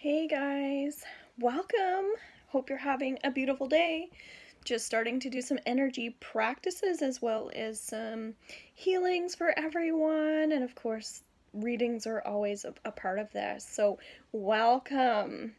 Hey guys, welcome. Hope you're having a beautiful day. Just starting to do some energy practices as well as some healings for everyone. And of course, readings are always a, part of this. So, welcome.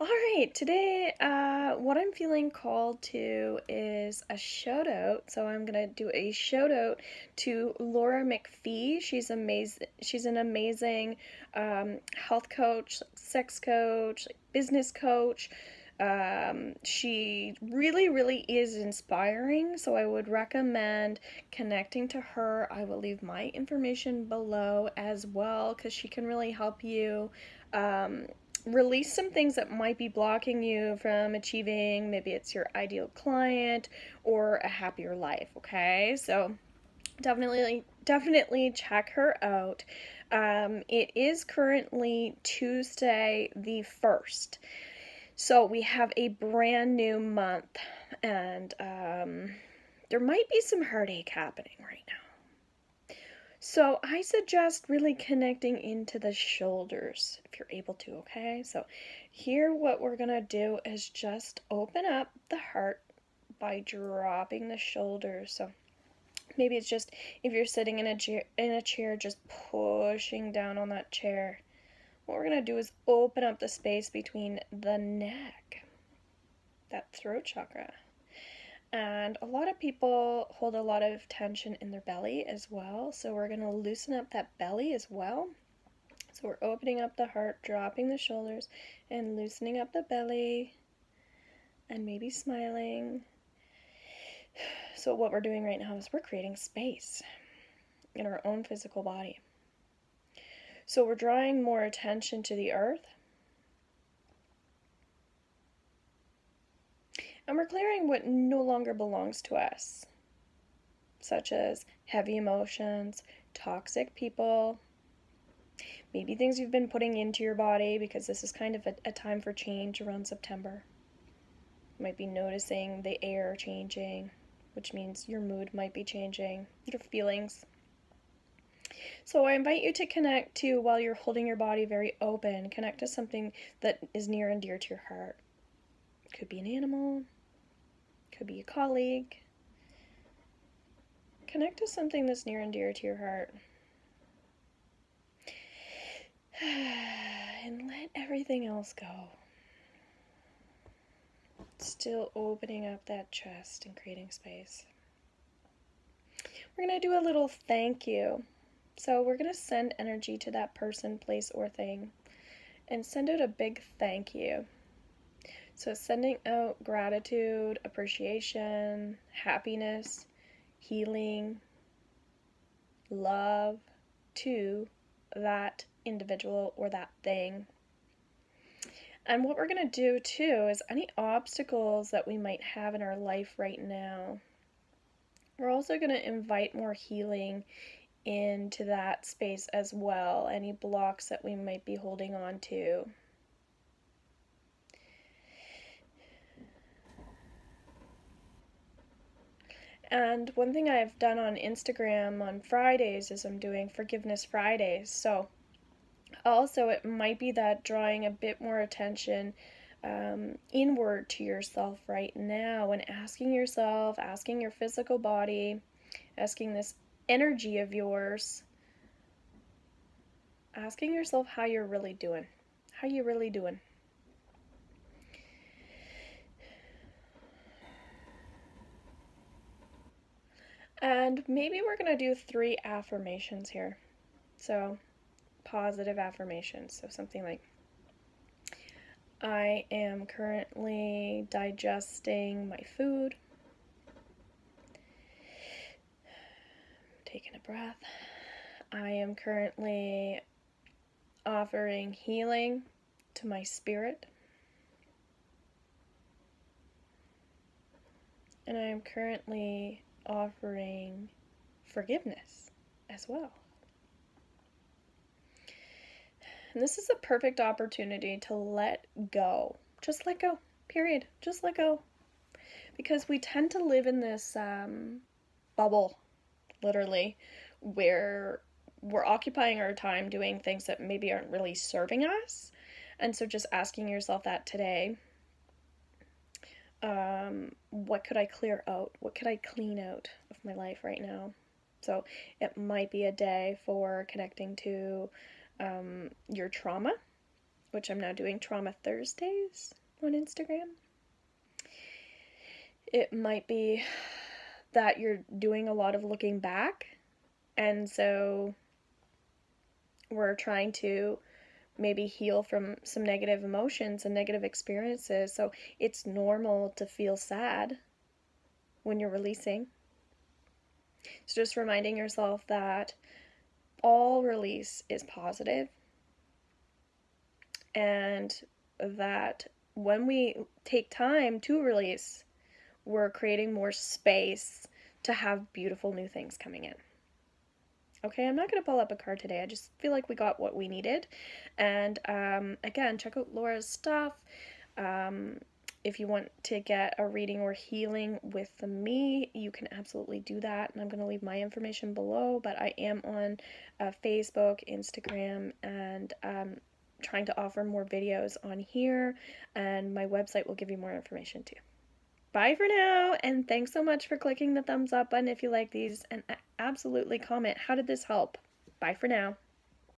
All right, today uh, what I'm feeling called to is a shout out. So I'm gonna do a shout out to Laura McPhee. She's amazing. She's an amazing um, health coach, sex coach, business coach. Um, she really, really is inspiring. So I would recommend connecting to her. I will leave my information below as well because she can really help you. Um, release some things that might be blocking you from achieving maybe it's your ideal client or a happier life okay? So definitely definitely check her out. Um, it is currently tuesday the 1st so we have a brand new month and um, there might be some heartache happening right now so I suggest really connecting into the shoulders if you're able to, okay? So here what we're going to do is just open up the heart by dropping the shoulders. So maybe it's just if you're sitting in a chair, in a chair just pushing down on that chair. What we're going to do is open up the space between the neck, that throat chakra, and a lot of people hold a lot of tension in their belly as well. So we're going to loosen up that belly as well. So we're opening up the heart, dropping the shoulders, and loosening up the belly, and maybe smiling. So, what we're doing right now is we're creating space in our own physical body. So, we're drawing more attention to the earth and we're clearing what no longer belongs to us, such as heavy emotions, toxic people, maybe things you've been putting into your body because this is kind of a, a time for change around September. You might be noticing the air changing, which means your mood might be changing, your feelings. So I invite you to connect to, while you're holding your body very open, connect to something that is near and dear to your heart. Could be an animal, could be a colleague. Connect to something that's near and dear to your heart. And let everything else go. Still opening up that chest and creating space. We're going to do a little thank you. So, we're going to send energy to that person, place, or thing and send out a big thank you. So, sending out gratitude, appreciation, happiness, healing, love to that individual or that thing. And what we're going to do too is any obstacles that we might have in our life right now, we're also going to invite more healing into that space as well. Any blocks that we might be holding on to. And one thing I've done on Instagram on Fridays is I'm doing Forgiveness Fridays. So, also, it might be that drawing a bit more attention um, inward to yourself right now and asking yourself, asking your physical body, asking this energy of yours, asking yourself how you're really doing. How you really doing? And maybe we're going to do three affirmations here. So, positive affirmations. So, something like, I am currently digesting my food. Taking a breath. I am currently offering healing to my spirit. And I am currently offering forgiveness as well. And this is a perfect opportunity to let go. Just let go, period. Just let go. Because we tend to live in this um, bubble, literally, where we're occupying our time doing things that maybe aren't really serving us. And so just asking yourself that today um, what could I clear out? What could I clean out of my life right now? So it might be a day for connecting to um, your trauma, which I'm now doing Trauma Thursdays on Instagram. It might be that you're doing a lot of looking back, and so we're trying to maybe heal from some negative emotions and negative experiences. So it's normal to feel sad when you're releasing. So just reminding yourself that all release is positive and that when we take time to release, we're creating more space to have beautiful new things coming in. Okay, I'm not going to pull up a card today. I just feel like we got what we needed. And um, again, check out Laura's stuff. Um, if you want to get a reading or healing with me, you can absolutely do that. And I'm going to leave my information below, but I am on uh, Facebook, Instagram, and um, trying to offer more videos on here. And my website will give you more information too bye for now, and thanks so much for clicking the thumbs up button if you like these, and absolutely comment how did this help. Bye for now.